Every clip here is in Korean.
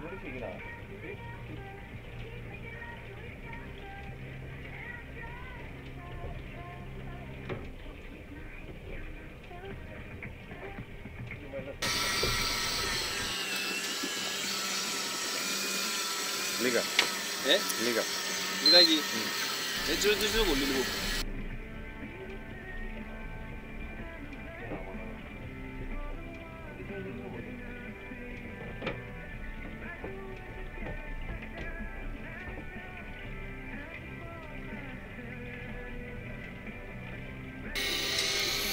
노래색이 나왔어. 리가 예? 리가 리가기 응. 내추럴 주스 올리는 거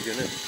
完全 i